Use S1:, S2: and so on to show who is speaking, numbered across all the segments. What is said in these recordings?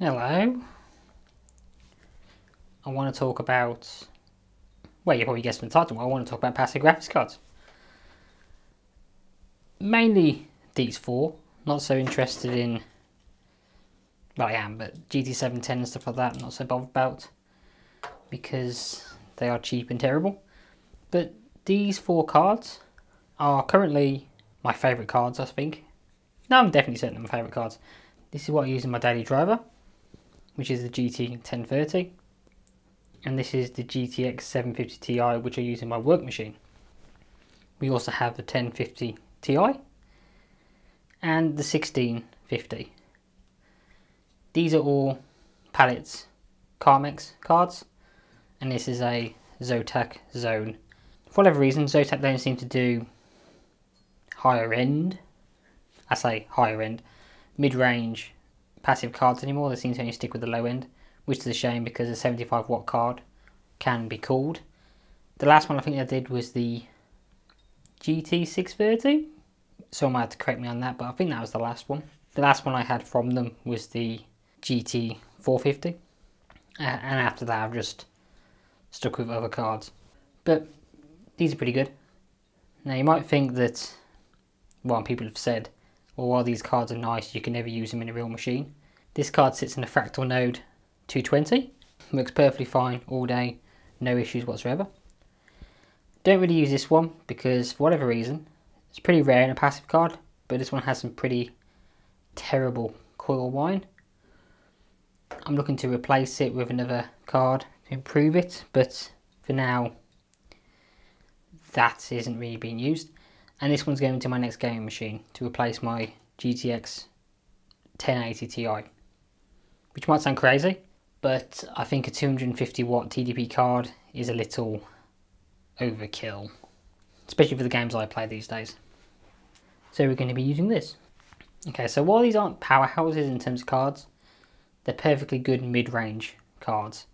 S1: Hello. I want to talk about. Well, you probably guessed from the title. I want to talk about passive graphics cards. Mainly these four. Not so interested in. Well, I am, but GT710 and stuff like that. I'm not so bothered about because they are cheap and terrible. But these four cards are currently my favourite cards, I think. No, I'm definitely certain they're my favourite cards. This is what I use in my daily driver, which is the GT 1030. And this is the GTX 750 Ti, which I use in my work machine. We also have the 1050 Ti and the 1650. These are all Palit's KalmX cards, and this is a Zotac Zone. For whatever reason, Zotac don't seem to do higher end, I say higher end, mid-range passive cards anymore. They seem to only stick with the low end, which is a shame because a 75 watt card can be cooled. The last one I think I did was the GT630. Someone had to correct me on that, but I think that was the last one. The last one I had from them was the GT450. Uh, and after that I've just stuck with other cards. But these are pretty good. Now you might think that, well people have said, well while these cards are nice you can never use them in a real machine. This card sits in a Fractal Node 220, works perfectly fine all day, no issues whatsoever. Don't really use this one because for whatever reason, it's pretty rare in a passive card, but this one has some pretty terrible coil whine. I'm looking to replace it with another card to improve it, but for now that isn't really being used. And this one's going to my next gaming machine to replace my GTX 1080 Ti. Which might sound crazy, but I think a 250 watt TDP card is a little overkill. Especially for the games I play these days. So we're going to be using this. Okay, so while these aren't powerhouses in terms of cards, they're perfectly good mid-range cards.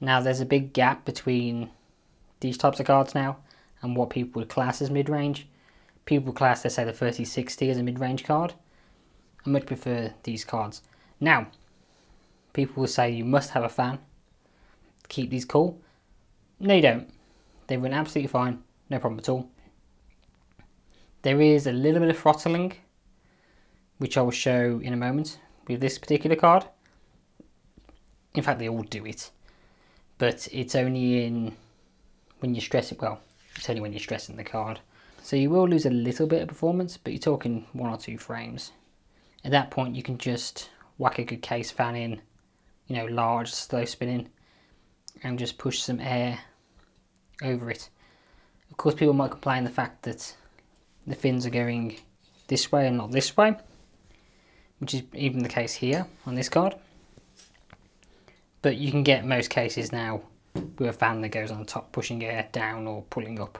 S1: Now there's a big gap between these types of cards now and what people would class as mid-range. People class, let's say, the 3060 as a mid-range card. I much prefer these cards. Now, people will say you must have a fan to keep these cool. No, you don't. They run absolutely fine, no problem at all. There is a little bit of throttling, which I will show in a moment with this particular card. In fact, they all do it. But it's only in when you stress it. Well, it's only when you're stressing the card. So you will lose a little bit of performance, but you're talking one or two frames. At that point, you can just whack a good case fan in, you know, large, slow spinning, and just push some air over it. Of course, people might complain the fact that the fins are going this way and not this way, which is even the case here on this card. But you can get most cases now with a fan that goes on top pushing air down or pulling up.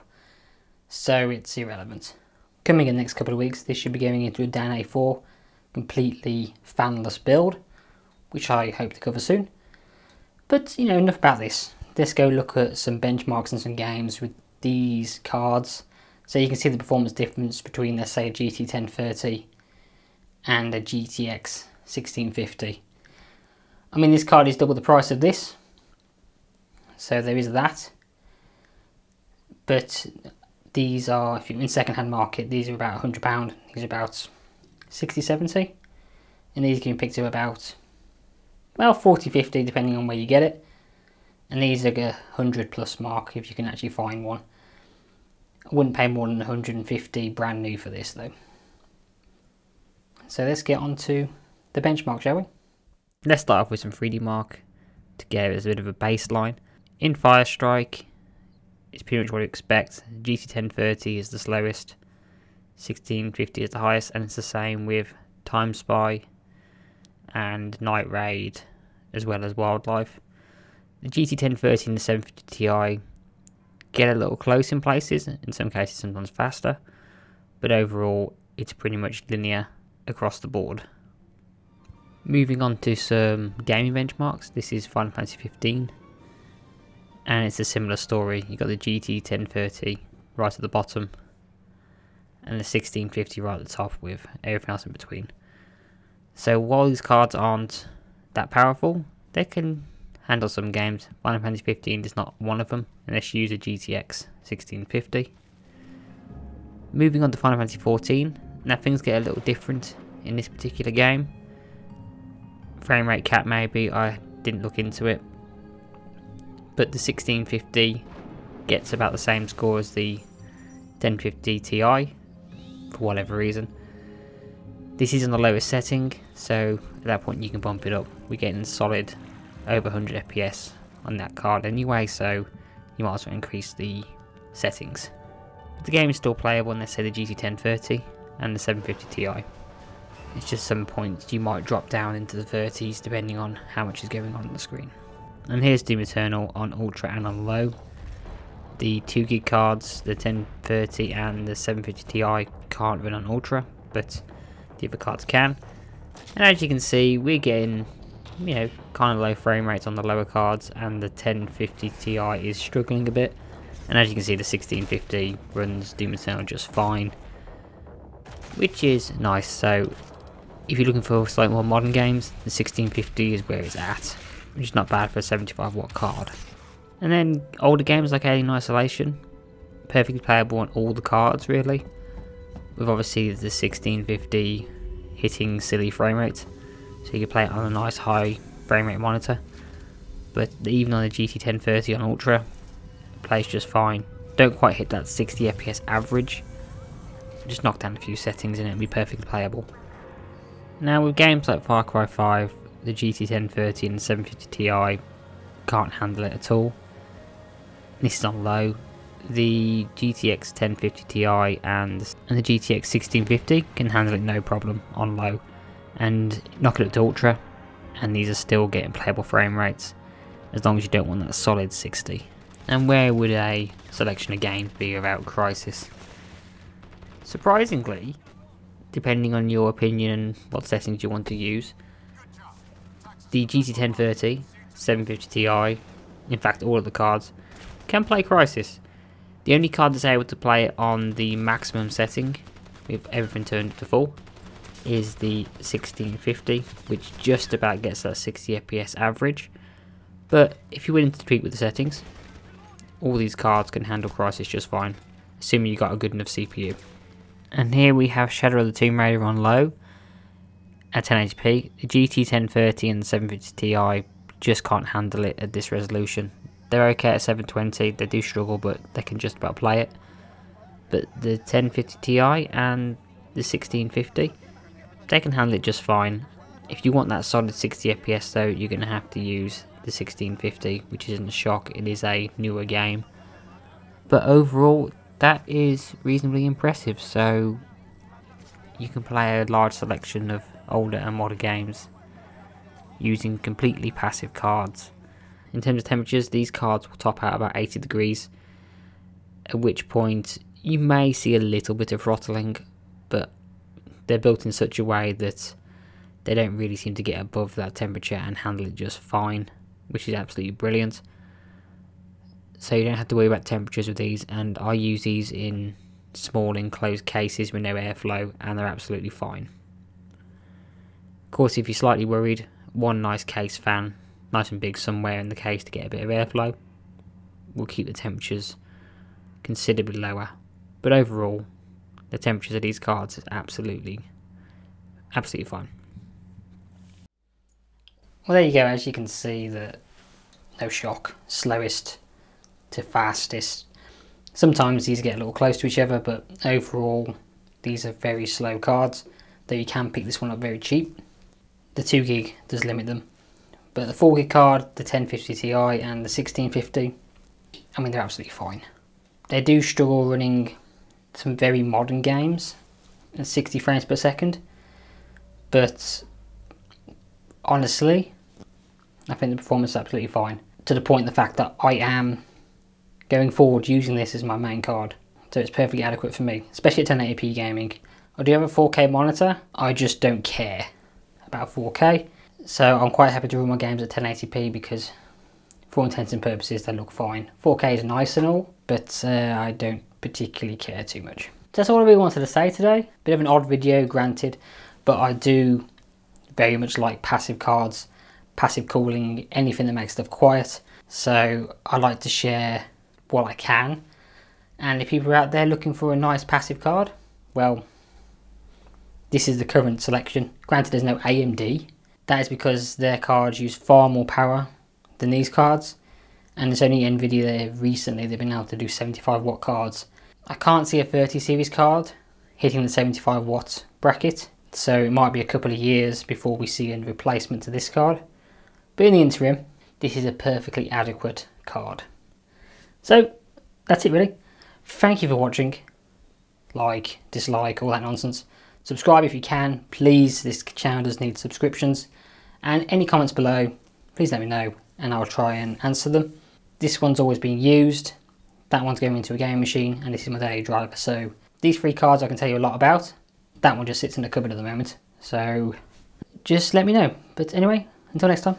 S1: So it's irrelevant. Coming in the next couple of weeks, this should be going into a Dan A4 completely fanless build, which I hope to cover soon. But, you know, enough about this. Let's go look at some benchmarks and some games with these cards. So you can see the performance difference between, let's say, a GT 1030 and a GTX 1650. I mean, this card is double the price of this. So there is that. But these are, if you're in second-hand market, these are about £100. These are about 60, 70. And these can be picked up about, well, 40, 50, depending on where you get it. And these are a 100 plus mark if you can actually find one. I wouldn't pay more than 150 brand new for this though. So let's get on to the benchmark, shall we? Let's start off with some 3D Mark to get as a bit of a baseline. In fire strike it's pretty much what you expect. GT1030 is the slowest, 1650 is the highest, and it's the same with Time Spy and Night Raid as well as Wildlife. The GT1030 and the 750 Ti get a little close in places, in some cases sometimes faster, but overall it's pretty much linear across the board. Moving on to some gaming benchmarks, this is Final Fantasy 15 and it's a similar story. You've got the GT 1030 right at the bottom and the 1650 right at the top with everything else in between. So while these cards aren't that powerful. They can handle some games. Final Fantasy 15 is not one of them, unless you use a GTX 1650. Moving on to Final Fantasy 14, now things get a little different in this particular game. Frame rate cap maybe, I didn't look into it. But the 1650 gets about the same score as the 1050 Ti, for whatever reason. This is on the lowest setting, so at that point you can bump it up. We're getting solid over 100 FPS on that card anyway, so you might as well increase the settings. The game is still playable on let's say the GT1030 and the 750 Ti. It's just some points you might drop down into the 30s depending on how much is going on on the screen. And here's Doom Eternal on Ultra and on Low. The 2 gig cards, the 1030 and the 750 Ti can't run on Ultra, but the other cards can. And as you can see, we're getting, you know, kind of low frame rates on the lower cards, and the 1050 Ti is struggling a bit. And as you can see, the 1650 runs Doom Eternal just fine, which is nice. So, if you're looking for slightly more modern games, the 1650 is where it's at, which is not bad for a 75 watt card. And then older games like Alien Isolation, perfectly playable on all the cards really, with obviously the 1650 hitting silly frame rates, so you can play it on a nice high frame rate monitor. But even on the GT 1030 on Ultra, it plays just fine. Don't quite hit that 60 FPS average, just knock down a few settings and it'll be perfectly playable. Now with games like Far Cry 5, the GT 1030 and the 750 Ti can't handle it at all. This is on low. The GTX 1050 Ti and, and the GTX 1650 can handle it no problem on low. And knock it up to ultra, and these are still getting playable frame rates, as long as you don't want that solid 60. And where would a selection of games be without Crysis? Surprisingly, depending on your opinion and what settings you want to use, the GT 1030, 750 Ti, in fact all of the cards, can play Crysis. The only card that's able to play on the maximum setting, with everything turned to full, is the 1650, which just about gets that 60 FPS average. But if you're willing to tweak with the settings, all these cards can handle Crysis just fine, assuming you got a good enough CPU. And here we have Shadow of the Tomb Raider on low at 1080p. The GT 1030 and the 750 Ti just can't handle it at this resolution. They're okay at 720, they do struggle, but they can just about play it. But the 1050 Ti and the 1650, they can handle it just fine. If you want that solid 60 FPS though, you're going to have to use the 1650, which isn't a shock, it is a newer game. But overall, that is reasonably impressive, so you can play a large selection of older and modern games using completely passive cards. In terms of temperatures, these cards will top out about 80 degrees, at which point you may see a little bit of throttling, but they're built in such a way that they don't really seem to get above that temperature and handle it just fine, which is absolutely brilliant. So you don't have to worry about temperatures with these, and I use these in small enclosed cases with no airflow, and they're absolutely fine. Of course, if you're slightly worried, one nice case fan nice and big somewhere in the case to get a bit of airflow will keep the temperatures considerably lower. But overall, the temperatures of these cards is absolutely, absolutely fine. Well, there you go. As you can see, the no shock, slowest to fastest. Sometimes these get a little close to each other, but overall, these are very slow cards. Though you can pick this one up very cheap. The 2 gig does limit them but the 4 gig card, the 1050 Ti and the 1650, I mean they're absolutely fine. They do struggle running some very modern games at 60 frames per second, but honestly, I think the performance is absolutely fine. To the point the fact that I am going forward using this as my main card. So it's perfectly adequate for me, especially at 1080p gaming. I do have a 4K monitor, I just don't care about 4K. So I'm quite happy to run my games at 1080p because for intents and purposes they look fine. 4K is nice and all, but uh, I don't particularly care too much. That's all I really wanted to say today. Bit of an odd video, granted, but I do very much like passive cards. passive cooling, anything that makes stuff quiet. So I like to share what I can. And if people are out there looking for a nice passive card, well, this is the current selection. Granted, there's no AMD. That is because their cards use far more power than these cards. And it's only Nvidia recently they've been able to do 75 watt cards. I can't see a 30 series card hitting the 75 watt bracket. So it might be a couple of years before we see a replacement to this card. But in the interim, this is a perfectly adequate card. So that's it really. Thank you for watching. Like, dislike, all that nonsense. Subscribe if you can. Please, this channel does need subscriptions. And any comments below, please let me know and I'll try and answer them. This one's always been used. That one's going into a game machine and this is my daily driver. So these three cards I can tell you a lot about. That one just sits in the cupboard at the moment. So just let me know. But anyway, until next time.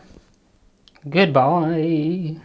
S1: Goodbye.